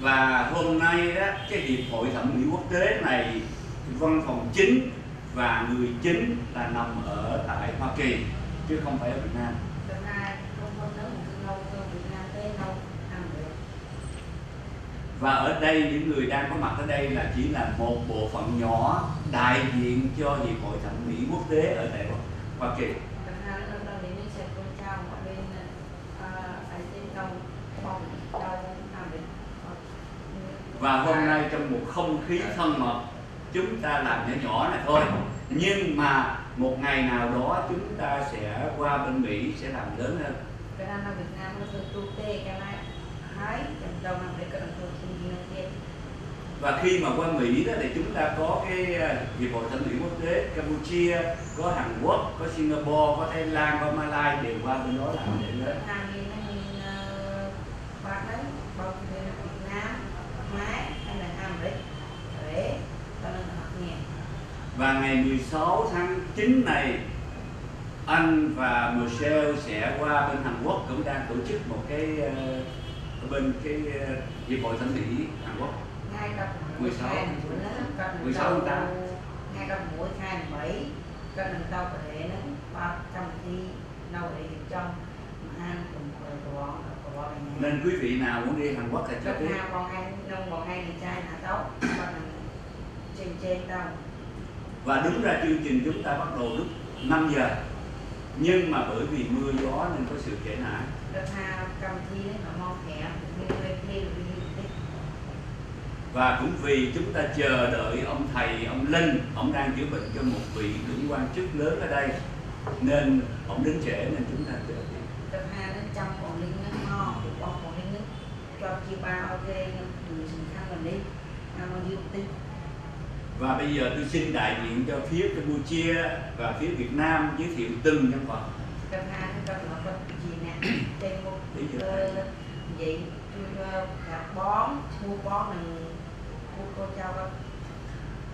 và hôm nay đó, cái hiệp hội thẩm mỹ quốc tế này văn phòng chính và người chính là nằm ở tại Hoa Kỳ chứ không phải ở Việt Nam. Và ở đây những người đang có mặt ở đây là chỉ là một bộ phận nhỏ đại diện cho hiệp hội thẩm mỹ quốc tế ở tại Hoa Kỳ. và hôm nay trong một không khí thân mật chúng ta làm nhỏ nhỏ này thôi. Nhưng mà một ngày nào đó chúng ta sẽ qua bên Mỹ sẽ làm lớn hơn. Và khi mà qua Mỹ đó thì chúng ta có cái à, hiệp hội thẩm mỹ quốc tế Campuchia có Hàn Quốc có Singapore có Thái Lan có Malaysia đều qua bên đó làm để lớn và ngày 16 tháng 9 này anh và Michelle sẽ qua bên Hàn Quốc cũng đang tổ chức một cái uh, bên cái uh, hiệp hội thẩm mỹ Hàn Quốc. ngày 16 16 tháng 8 ngày đầu mũi 27 cho nên tao có thể nó qua trong khi nấu để trong mà ăn cùng rồi nên quý vị nào muốn đi Hàn Quốc thì chắc biết còn hai nông còn hai người trai là tốt trên trên đâu và đúng ra chương trình chúng ta bắt đầu lúc 5 giờ. Nhưng mà bởi vì mưa gió nên có sự trễ nải. Và cũng vì chúng ta chờ đợi ông thầy ông linh ông đang chữa bệnh cho một vị trưởng quan chức lớn ở đây. Nên ông đến trễ nên chúng ta chờ. và bây giờ tôi xin đại diện cho phía Campuchia và phía Việt Nam giới thiệu từng nhân vật.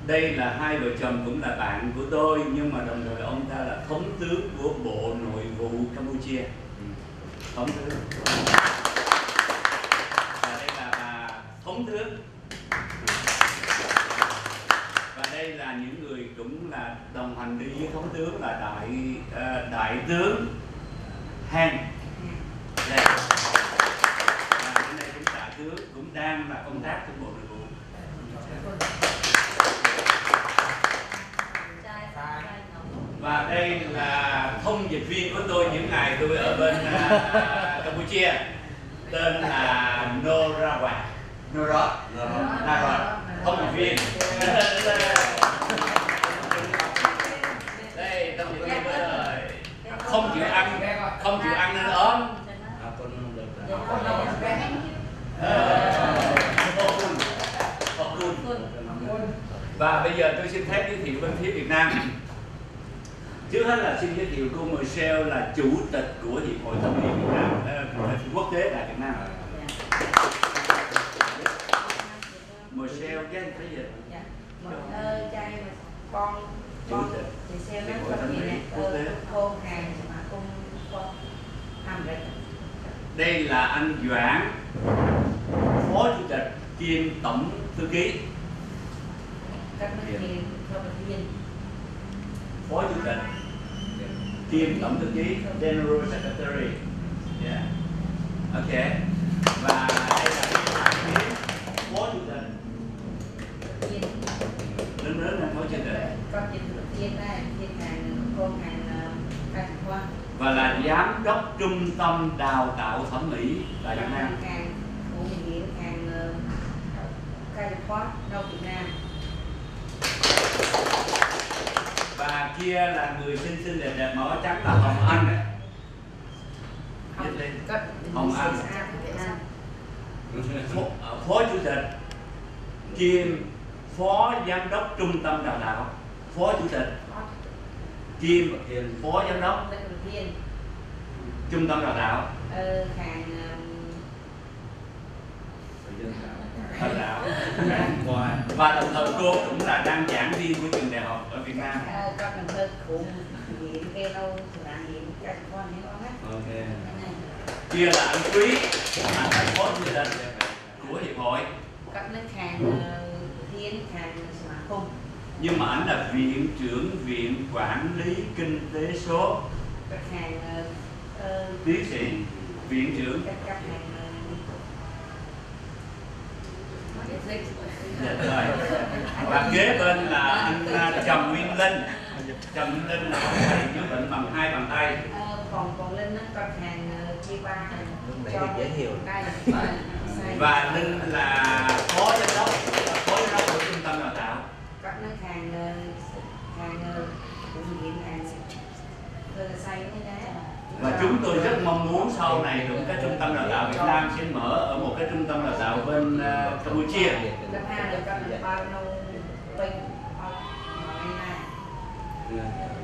Đây là hai vợ chồng cũng là bạn của tôi nhưng mà đồng thời ông ta là thống tướng của bộ nội vụ Campuchia. Ừ. Thống tướng bốn thống tướng và đây là những người cũng là đồng hành đi với thống tướng là đại ờ, đại tướng Han đây. Và bên đây cũng đại tướng cũng đang là công tác trong bộ nội vụ. Và đây là thông dịch viên của tôi những ngày tôi ở bên uh, Campuchia tên là Nora Hoàng. Nora. Nora thông dịch viên. Đây thông dịch viên ơi. Không chịu ăn. Không chịu ăn nên ốm. À, con được con đâu mà bé. Ờ, vô cùng. và bây giờ tôi xin phép giới thiệu bên phía Việt Nam. Trước hết là xin giới thiệu cô Michelle là chủ tịch của hiệp hội thẩm mỹ Việt Nam. Ờ, rồi quốc tế tại Việt Nam dạ Michelle cái anh phải dịch dạ. Một ơ trai mà con Chủ con tịch. thì xem nó Hiệp hội có thẩm gì nè cô hàng mà cung con hàm rịt đây là anh Doãn phó chủ tịch kiêm tổng thư ký. Dạ. phó chủ tịch kiêm tổng thư ký general secretary. Yeah. ok. Và đây là phó chủ tịch trung tâm đào tạo thẩm mỹ tại Việt Nam. Của hàng Việt Nam. Và kia là người xinh xinh đẹp đẹp màu trắng là Hồng Anh. Đấy Viết lên. Hồng Anh. Nam phó, ờ, phó chủ tịch. Kiêm phó giám đốc trung tâm đào tạo. Phó chủ tịch. Kiêm phó giám đốc trung tâm đào tạo. Ờ, hàng đào tạo. Và đồng thời cô cũng là đang giảng viên của trường đại học ở Việt Nam. Ờ, các mình hơi cũng hiện kê lâu thì là hiện các con những con á. Ok. Cái này. kia là anh quý là anh phó chủ tịch của hiệp hội. Các nước hàng ờ, thiên hàng mà không nhưng mà anh là viện trưởng viện quản lý kinh tế số. Các hàng ờ, ờ, tiến sĩ viện trưởng. Ờ, Dạ, rồi. và kế bên là anh à, Trầm Nguyên Linh. Trầm Nguyên Linh là ông thầy chữa bệnh bằng hai bàn tay. Ờ, còn còn linh nó các hàng ờ, chia ba hàng Lúc cho dễ hiểu. và Linh là phó giám đốc phó giám đốc của trung tâm đào tạo. Các nước hàng ờ, hàng ờ, của hiện hàng ờ, xây cái đấy và chúng tôi rất mong muốn sau này được cái trung tâm đào tạo Việt Nam sẽ mở ở một cái trung tâm đào tạo bên à, Campuchia.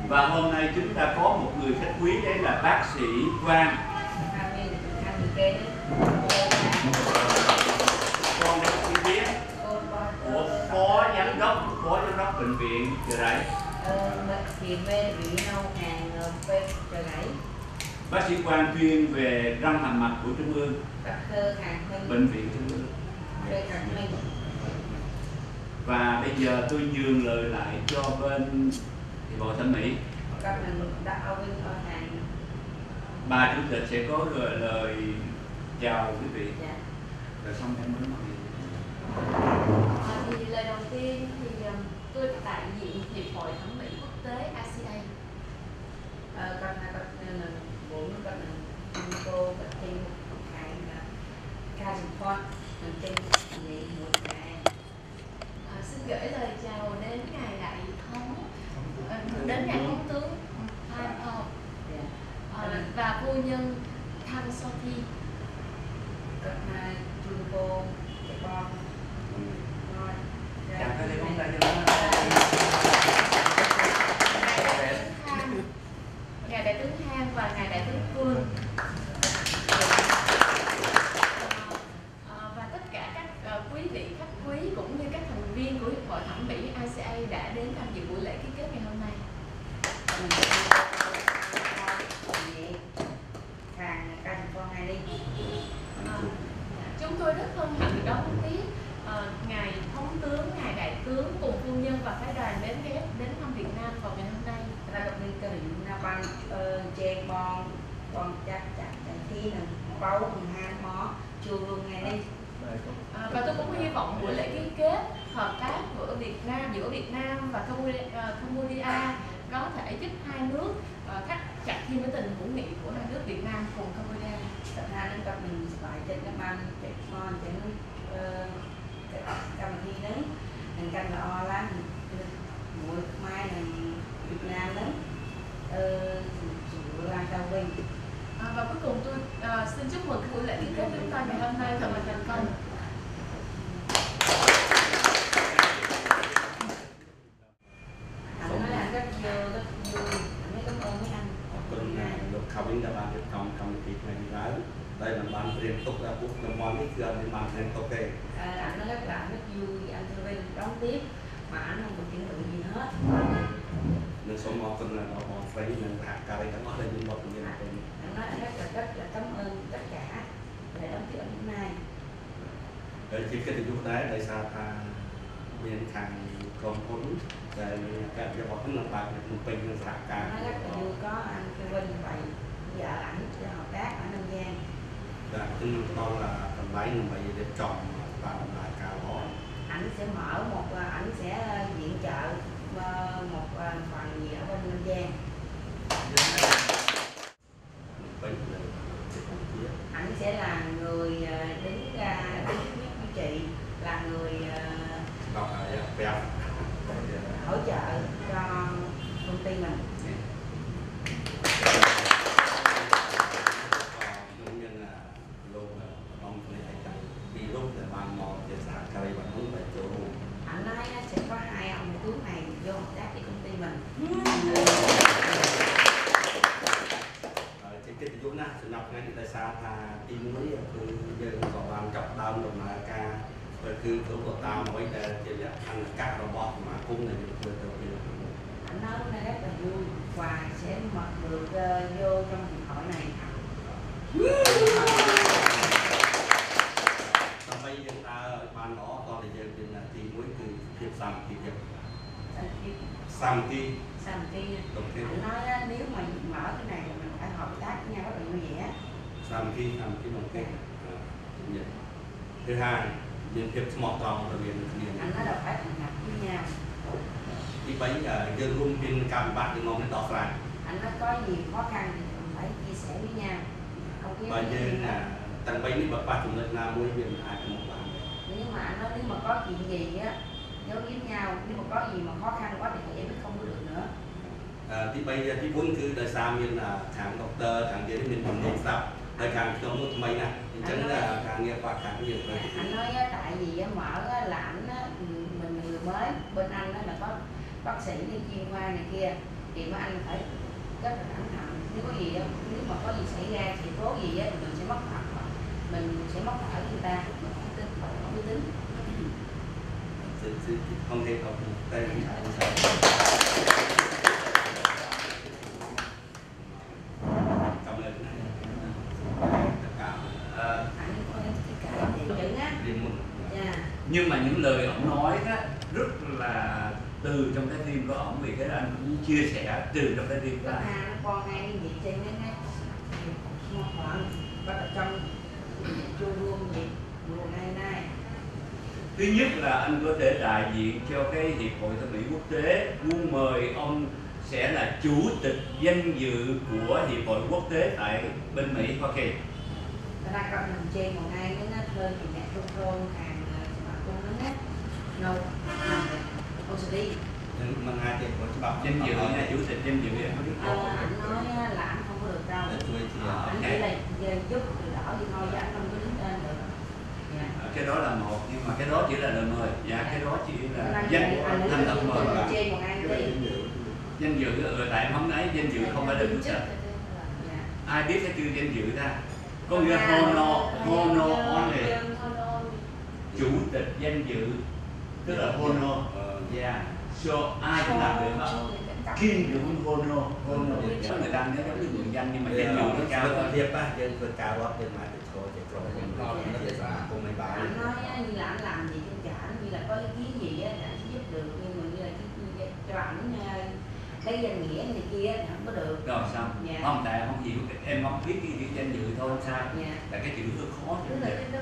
Và hôm nay chúng ta có một người khách quý, đấy là bác sĩ Quang. Con đã chi biết của phó giám đốc, phó giám đốc bệnh viện chợ rẫy. Ờ, bệnh viện bị nâu hàng ờ, chợ rẫy. trời bác sĩ Quang chuyên về răng hàm mặt của trung ương. Bệnh viện trung ương. Và bây giờ tôi nhường lời lại cho bên hiệp hội thẩm mỹ. Bà chủ tịch sẽ có lời, lời chào quý vị. Dạ. Rồi xong em mới nói. À, thì lời đầu tiên thì um, tôi đại diện hiệp hội thẩm mỹ quốc tế ACA Ờ, con hai con là bốn con là cô con trên hàng ca trình khoa mình trên thì một cái à, xin gửi lời chào đến ngài đại thống à, đến ngài thống tướng Phan Thọ dạ à, và phu nhân Thăng Sophie con hai chun cô cái con rồi chào các thầy con tay cho nó ngài đại tướng Han ngài đại tướng Han và ngài đại tướng Phương À, và tất cả các ờ, quý vị khách quý cũng như các thành viên của hiệp hội thẩm mỹ ACA đã đến tham dự buổi lễ ký kết ngày hôm nay mình thì hàng ca trình khoa hai đi À, chúng tôi rất hân hạnh đón tiếp ờ, ngài thống tướng ngài đại tướng cùng phu nhân và phái đoàn đến ghé đến thăm Việt Nam vào ngày hôm nay ra gặp bên cái hình na ban chè bon bon chắc chắc chắc khi là báu mình hai mó chua luôn ngày đi À, và tôi cũng hy vọng buổi lễ ký kết hợp tác giữa Việt Nam giữa Việt Nam và Cambodia, ờ, Cambodia có thể giúp hai nước ờ, thắt chặt thêm cái tình hữu nghị của hai nước Việt Nam cùng Cambodia. tập hai đến tập mình phải trên cái ban cái ngon trên cái cầm thi đấy mình cầm là o lắm mỗi mai là Việt Nam đấy đảng ủy. À, và cuối cùng tôi à, xin chúc mừng buổi lễ ký kết chúng ta ngày hôm nay thật là thành công. đây là bạn riêng tốt là cũng là món ít gần thì bạn riêng tốt kê anh nói các bạn rất vui. Anh thưa bên đón tiếp. Mà anh không có chuyện gì hết. Nên số món phần là nó món phải là thạc cà ri đã nói lên nhưng ដែរដោយសារថាមានខាងក្រុមហ៊ុនដែលមានការយករបស់ហ្នឹងបើកនៅភ្នំពេញនិងសហការ nó rất là vui có anh Thư Vinh vậy vợ ảnh để hợp tác ở Nam Giang ដែលគឺផ្ដល់កន្លែងដើម្បីរៀបចំតាមដំណើរការល្អ ảnh sẽ mở một à, ảnh sẽ à, viện trợ à, một à, phần gì ở bên Nam Giang ខខណ្ឌកាត់របស់សមាគមដែលយើងធ្វើទៅពី ảnh nói hôm nay rất là vui và sẽ mở được ờ, vô trong hiệp hội này ដើម្បីយើងដើរឲ្យបានល្អតោះតែយើងមានទីមួយគឺភាពសាមគ្គីភាព Ờ, khi សាមគ្គី sao mà kia đồng tiền ảnh nói á, nếu mà mở cái này thì mình phải hợp tác với nhau rất là vui vẻ សាមគ្គីសាមគ្គីđồng tiềnជំនាញthứ hai មានភាពស្មោះត្រង់រវាងគ្នា ảnh nói là phải thành lập với nhau ទី3យើងរួមមានការវិបត្តិយើងមកនេះដោះស្រាយ ảnh nói có gì khó khăn thì mình phải chia sẻ với nhau không biết បើយើងទាំង3នេះបើប៉ះចំណុចណាមួយវាមិនអាចមកបាន nhưng mà anh nói nếu mà có chuyện gì á giấu giếm nhau nếu mà có gì mà khó khăn quá thì giải quyết không có được nữa ទី3ទី4គឺដោយសារមានខាងដុកទ័រខាងយើងមានជំនាញស្ដាប់ហើយខាងខ្ញុំនោះថ្មីណាស់ chính là khả nghiệp và khả nghiệp rồi anh nói á, tại vì á, mở á, là ảnh á, mình người mới bên anh á, là có bác sĩ đi chuyên khoa này kia thì mà anh phải rất là cẩn thận. Nếu có gì á, nếu mà có gì xảy ra thì cố gì á, thì mình sẽ mất mặt mà. mình sẽ mất ở người ta mình không tin mình không uy tín không thể học tay mình nhưng mà những lời ông nói đó rất là từ trong cái phim của ông vì cái đó anh cũng chia sẻ từ trong cái con trên một khoảng bắt ở trong chu luôn gì này này thứ nhất là anh có thể đại diện cho cái hiệp hội thẩm mỹ quốc tế muốn mời ông sẽ là chủ tịch danh dự của hiệp hội quốc tế tại bên mỹ hoa kỳ. Ta ra con mình trên một ngày nó nó lên thì mẹ trung rôn hàng mà con nó hết Ừ, mà ngài thì có bảo danh dự là chủ tịch danh dự thì à, không có đứng à, cái đó là một nhưng mà cái đó chỉ là lời mời. Dạ cái đó chỉ là danh thành lập mời là danh dự ở ờ, ờ, tại hôm nay danh dự không phải là chủ tịch ai biết cái chữ danh dự ta? Có nghĩa hono hono only chủ tịch danh dự tức là honor yeah. So ai cũng làm được đó kiên được honor honor người ta nói giống như người danh nhưng mà danh dự nó cao hơn thiệp á dân vượt cao đó dân mà được rồi thì rồi mình có nó thiệt là cùng mấy anh nói như là anh làm gì trên trả như là có ý kiến gì á thì anh sẽ giúp được nhưng mà như là cái cho ảnh ờ, lấy danh nghĩa này kia thì không có được. Rồi xong Dạ. không tại không hiểu. Em không biết cái chữ danh dự thôi không sao? Dạ. Tại cái chữ nó khó chữ là cái đó.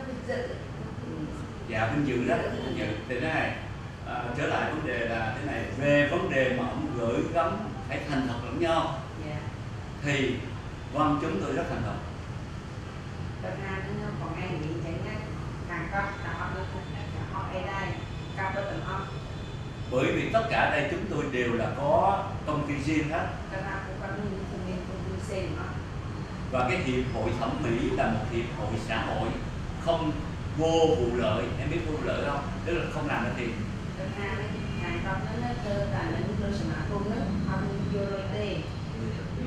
Dạ vinh dự đó vinh dự. Thì thế này à, trở lại vấn đề là thế này về vấn đề mà ông gửi gắm phải thành thật lẫn nhau. Dạ. Thì quan chúng tôi rất thành thật. Thật ra nó còn ai nghĩ chẳng á càng có đỏ được họ ở đây cao hơn từng ông. Bởi vì tất cả đây chúng tôi đều là có công ty riêng hết. Và cái hiệp hội thẩm mỹ là một hiệp hội xã hội không vô vụ lợi em biết vô vụ lợi không? Tức là không làm ra tiền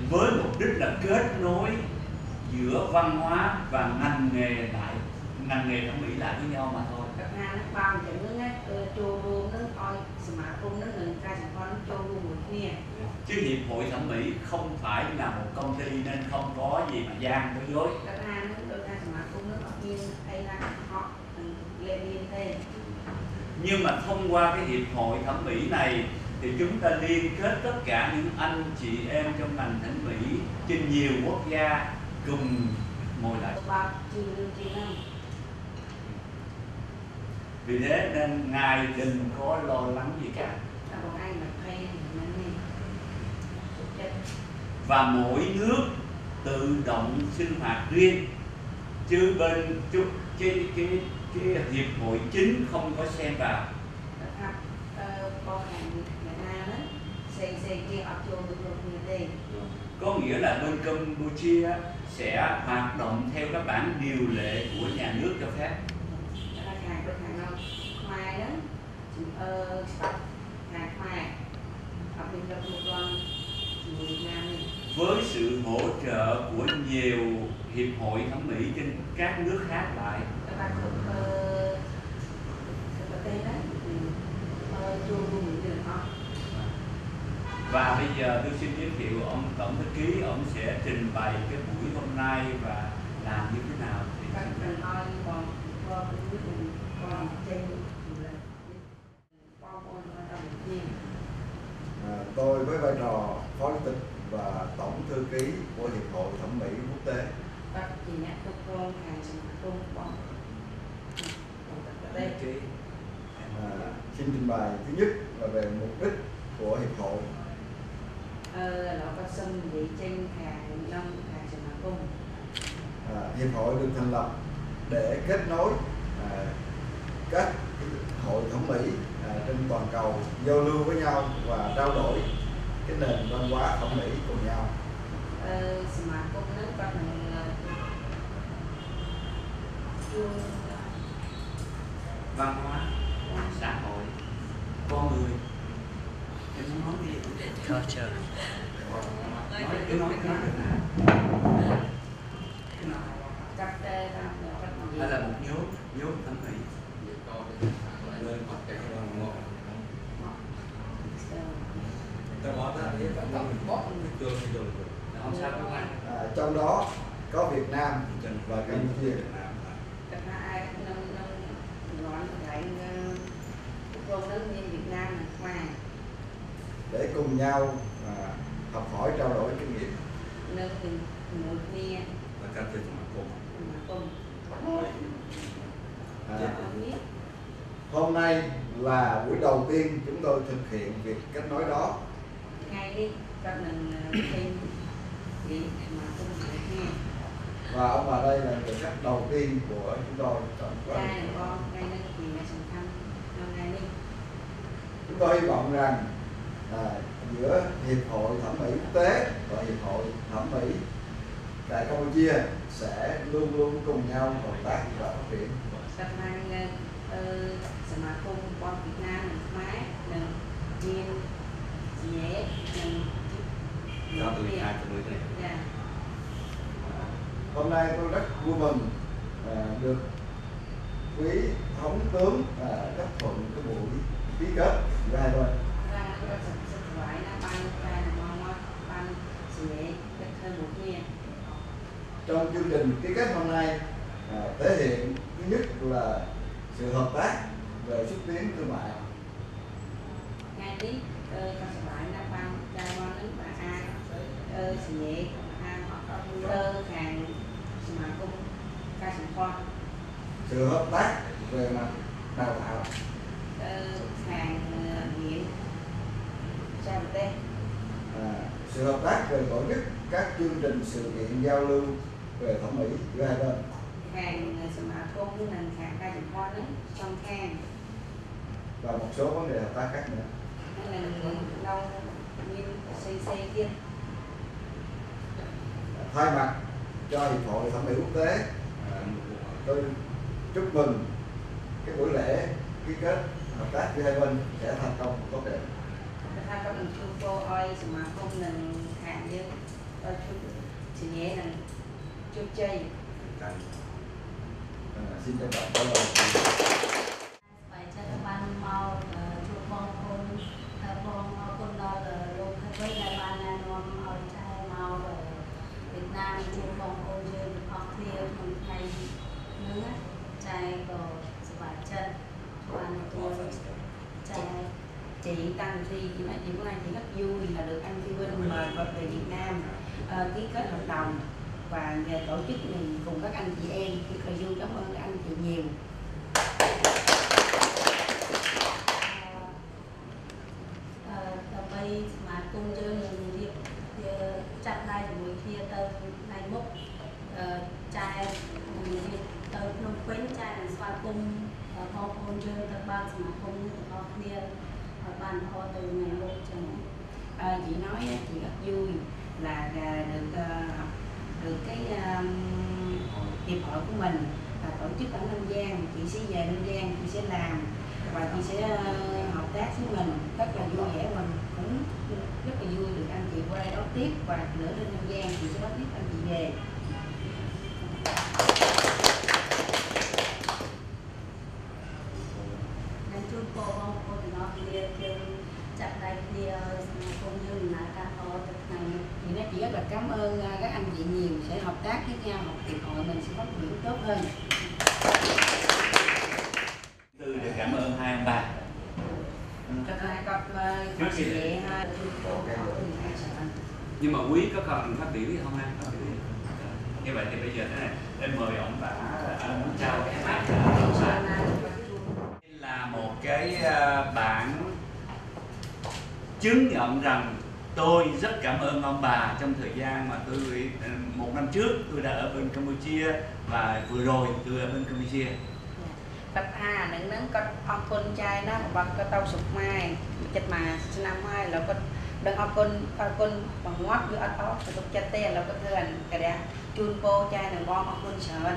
với mục đích là kết nối giữa văn hóa và ngành nghề lại ngành nghề thẩm mỹ lại với nhau mà thôi. Chứ hiệp hội thẩm mỹ không phải là một công ty nên không có gì mà gian với dối nhưng mà thông qua cái hiệp hội thẩm mỹ này thì chúng ta liên kết tất cả những anh chị em trong ngành thẩm mỹ trên nhiều quốc gia cùng ngồi lại. Vì thế nên ngài đừng có lo lắng gì cả. Và mỗi nước tự động sinh hoạt riêng, chứ bên chút cái cái cái hiệp hội chính không có xem vào. Có nghĩa là bên Campuchia sẽ hoạt động theo các bản điều lệ của nhà nước cho phép. Ờ, ngày mai học viên lập một con người Nam mình với sự hỗ trợ của nhiều hiệp hội thẩm mỹ trên các nước khác lại. Và bây giờ tôi xin giới thiệu ông tổng thư ký ông sẽ trình bày cái buổi hôm nay và làm như thế nào thì ký của hiệp hội thẩm mỹ quốc tế. Bác gì nhé, cô cô hàng chị cô bỏ à, xin trình bày thứ nhất là về mục đích của hiệp hội. À, hiệp hội được thành lập để kết nối à, các hội thẩm mỹ à, trên toàn cầu giao lưu với nhau và trao đổi cái nền văn hóa thẩm mỹ cùng nhau. សមាគមហ្នឹងគាត់នឹងជួន văn hóa xã hội con người em muốn nói gì culture nói cứ nói cứ nói được nè học hỏi trao đổi kinh nghiệm នៅជាមួយគ្នា và các trường mà cùng សមាគម à, អត់នេះ Hôm nay là buổi đầu tiên chúng tôi thực hiện việc kết nối đó ថ្ងៃនេះគាត់នឹងចេញនិយាយសមាគមជាមួយគ្នា và ông bà đây là người khách đầu tiên của chúng tôi trong quá ចា trình បងថ្ងៃនេះជាអ្នកសំខាន់ក្នុងថ្ងៃនេះ chúng tôi hy vọng rằng à, giữa hiệp hội thẩm mỹ quốc tế và hiệp hội thẩm mỹ tại Campuchia sẽ luôn luôn cùng nhau hợp tác và phát triển គាត់ថាអឺសមាគមបងវៀតណាមនិងខ្មែរនឹងមានសញ្ញានិង do từ hai cho mới này ចា À, hôm nay tôi rất vui mừng à, được quý thống tướng à, chấp thuận cái buổi ký kết giữa hai bên Trong chương trình ký kết hôm nay à, thể hiện thứ nhất là sự hợp tác về xúc tiến thương mại. Ngay tí con sẽ bạn sự hợp tác về mặt đào tạo. Ờ, hàng ờ, nghiện à, sự hợp tác về tổ chức các chương trình sự kiện giao lưu về thẩm mỹ giữa hai bên. Hàng smartphone nền hàng hai điện thoại trong hàng. Và một số vấn đề hợp tác khác nữa. À, thay mặt cho hiệp hội thẩm mỹ quốc tế à, tôi chúc mừng cái buổi lễ ký kết hợp tác giữa hai bên sẽ thành công tốt đẹp. ថាគាត់នឹងជួបពោឲ្យសមាគមនិងខាងយើងឲ្យជួបសញ្ញានិងជោគជ័យ cái à, xin trân trọng cảm ơn ស្ Tăng Thi chị nói chị bữa nay chị rất vui là được anh Thi Vinh mời về Việt Nam ờ, ký kết hợp đồng và nhờ tổ chức này cùng các anh chị em. Rất là vui cảm ơn các anh chị nhiều. Chị nói chị rất vui là được ờ, được cái ờ, hiệp hội của mình là tổ chức ở Nam Giang. Chị sẽ về Nam Giang, chị sẽ làm và chị sẽ ờ, hợp tác với mình. Rất là vui vẻ, mình cũng rất là vui được anh chị qua đây đón tiếp và nữa lên Nam Giang, chị sẽ đón tiếp anh chị về. Cảm ơn à, các anh chị nhiều. Sẽ hợp tác với nhau học hiệp hội mình sẽ phát triển tốt hơn. Tư được cảm ơn hai ông bà. Thật là gặp ờ, Trước chị Lệ ha, nhưng mà quý có còn phát biểu gì không anh phát biểu gì? như vậy thì bây giờ thế này em mời ông bà anh muốn trao cái này là một cái bản chứng nhận rằng tôi rất cảm ơn ông bà trong thời gian mà tôi ờ, một năm trước tôi đã ở bên Campuchia và vừa rồi tôi ở bên Campuchia បត្ថានឹងហ្នឹងគាត់អរគុណចែណាស់របស់គាត់ទៅសុខម៉ែចិត្តមកឆ្នាំហើយឥឡូវគាត់ដឹងអរគុណអរគុណបងងាត់វាអត់អស់ទៅទុកចិត្តទេឥឡូវគាត់ធ្វើអាកណ្ដាជូនពរចែនឹងបងអរគុណច្រើន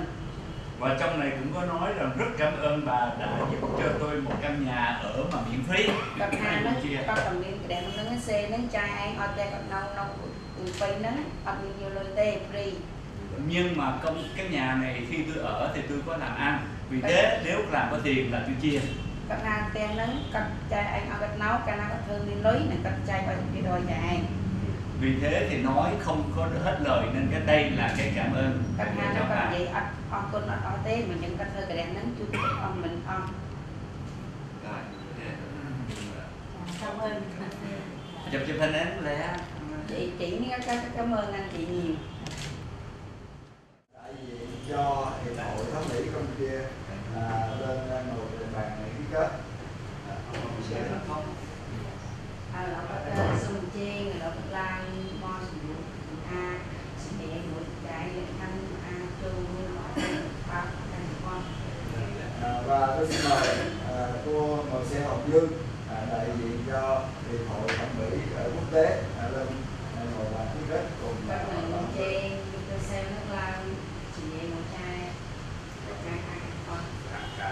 và trong này cũng có nói rằng rất cảm ơn bà đã giúp cho tôi một căn nhà ở mà miễn phí. Các này cũng chia. các đồng niên cái đèn nâng xe nâng chai anh ở đây còn nông nông quay nâng ở nhiều lời tê free. Nhưng mà công cái nhà này khi tôi ở thì tôi có làm ăn. Vì vâng. thế nếu làm có tiền là tôi chia. Các nàng tiền nâng các chai anh ở cái nấu cái nàng có thương đi lấy này các chai và đi đòi nhà anh vì thế thì nói không có hết lời nên cái đây là cái cảm ơn các bạn cho bạn. vậy con nói tên mình những cái thơ cái đèn nắng chung ông mình ông cảm ơn. Chụp chụp hình em lẹ chị chị cảm ơn anh chị nhiều. Đại diện cho hiệp hội thẩm mỹ công kia lên ngồi bàn ký kết và tôi xin mời à, cô Xe Hồng Dương à, đại diện cho hiệp hội thẩm mỹ ở quốc tế à, lên à, ngồi bàn ký kết cùng các à, người mũi chiên tôi xem nước lan chai hai hai con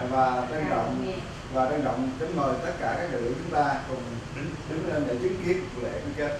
và trân trọng và trân trọng kính mời tất cả các đại biểu chúng ta cùng đứng đứng lên để chứng kiến lễ ký kết